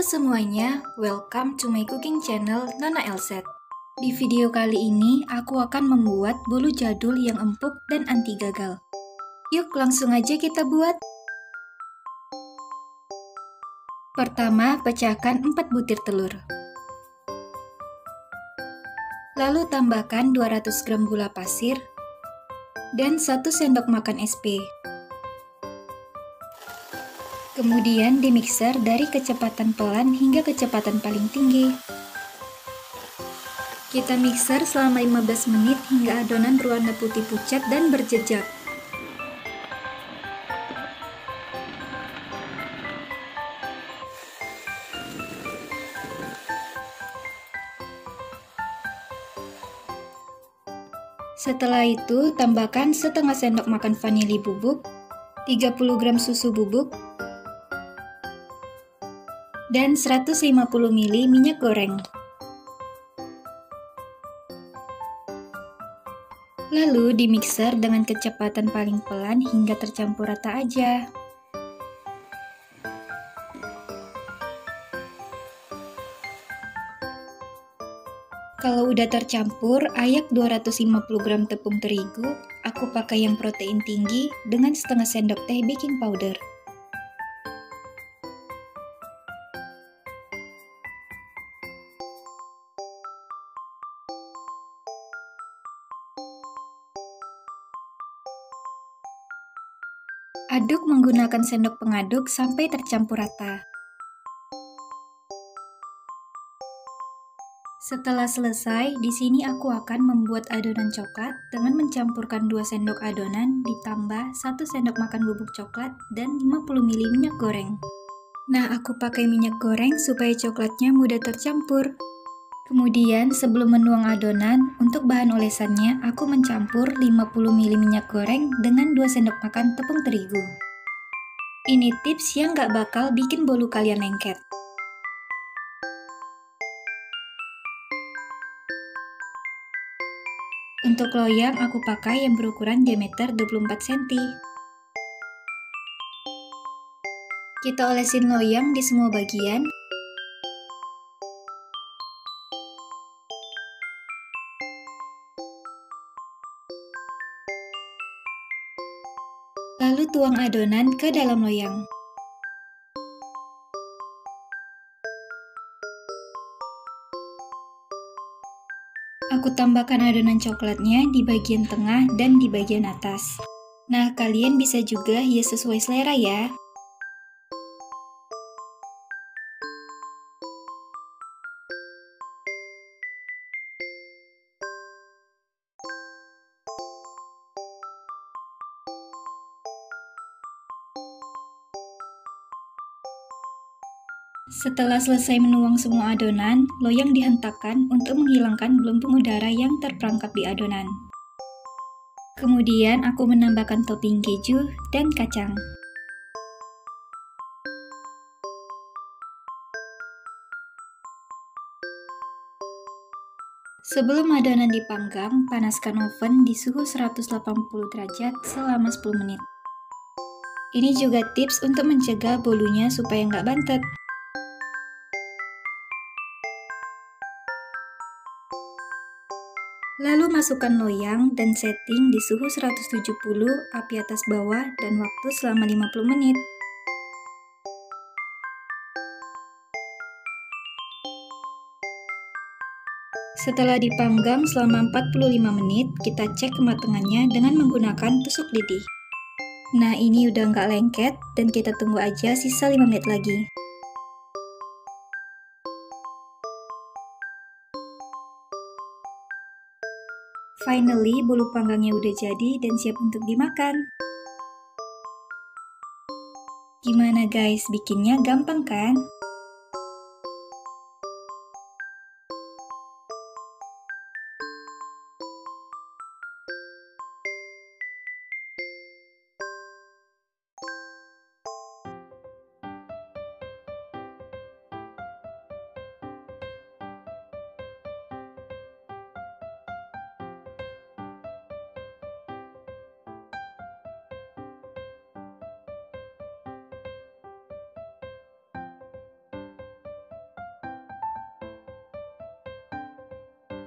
Semuanya, welcome to my cooking channel Nona Elset. Di video kali ini, aku akan membuat bolu jadul yang empuk dan anti gagal. Yuk langsung aja kita buat. Pertama, pecahkan 4 butir telur. Lalu tambahkan 200 gram gula pasir dan 1 sendok makan SP. Kemudian dimixer dari kecepatan pelan hingga kecepatan paling tinggi. Kita mixer selama 15 menit hingga adonan berwarna putih pucat dan berjejak. Setelah itu, tambahkan setengah sendok makan vanili bubuk, 30 gram susu bubuk, dan 150 ml minyak goreng. Lalu dimixer dengan kecepatan paling pelan hingga tercampur rata aja. Kalau udah tercampur, ayak 250 gram tepung terigu, aku pakai yang protein tinggi dengan setengah sendok teh baking powder. Aduk menggunakan sendok pengaduk sampai tercampur rata. Setelah selesai, di sini aku akan membuat adonan coklat dengan mencampurkan 2 sendok adonan ditambah 1 sendok makan bubuk coklat dan 50 ml minyak goreng. Nah, aku pakai minyak goreng supaya coklatnya mudah tercampur. Kemudian, sebelum menuang adonan, untuk bahan olesannya, aku mencampur 50 ml minyak goreng dengan 2 sendok makan tepung terigu. Ini tips yang gak bakal bikin bolu kalian lengket. Untuk loyang, aku pakai yang berukuran diameter 24 cm. Kita olesin loyang di semua bagian Lalu tuang adonan ke dalam loyang. Aku tambahkan adonan coklatnya di bagian tengah dan di bagian atas. Nah, kalian bisa juga hias sesuai selera ya. Setelah selesai menuang semua adonan, loyang dihentakkan untuk menghilangkan gelembung udara yang terperangkap di adonan. Kemudian aku menambahkan topping keju dan kacang. Sebelum adonan dipanggang, panaskan oven di suhu 180 derajat selama 10 menit. Ini juga tips untuk mencegah bolunya supaya nggak bantet. Lalu masukkan loyang dan setting di suhu 170 api atas bawah dan waktu selama 50 menit. Setelah dipanggang selama 45 menit, kita cek kematangannya dengan menggunakan tusuk lidi. Nah ini udah nggak lengket dan kita tunggu aja sisa 5 menit lagi. Finally, bolu panggangnya udah jadi dan siap untuk dimakan. Gimana guys, bikinnya gampang kan?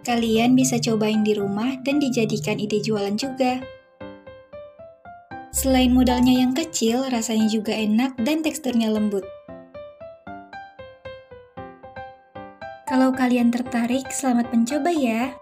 Kalian bisa cobain di rumah dan dijadikan ide jualan juga. Selain modalnya yang kecil, rasanya juga enak dan teksturnya lembut. Kalau kalian tertarik, selamat mencoba ya!